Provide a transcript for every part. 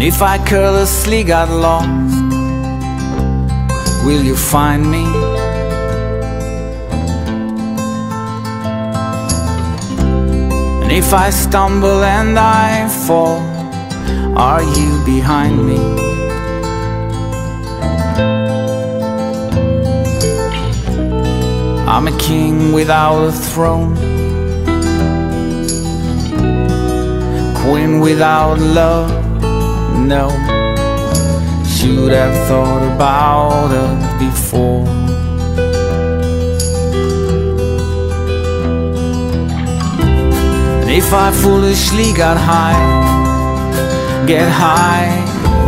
And if I carelessly got lost, will you find me? And if I stumble and I fall, are you behind me? I'm a king without a throne, queen without love. No, should have thought about us before. And if I foolishly got high, get high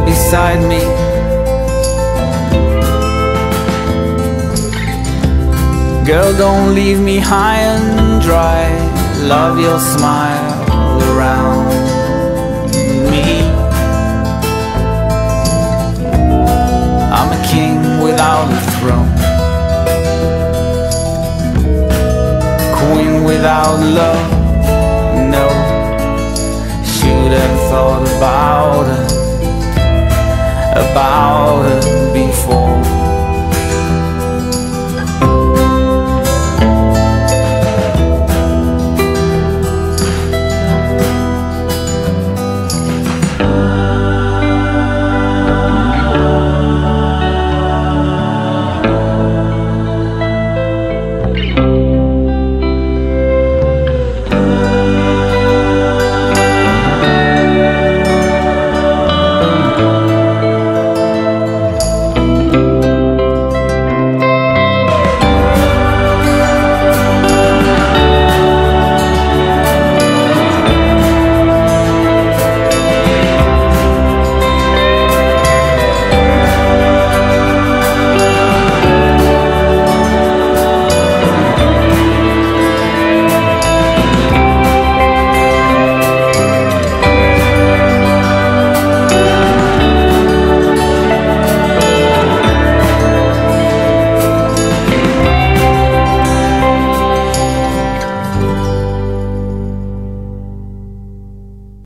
beside me. Girl, don't leave me high and dry. Love your smile around without love, no Should have thought about it.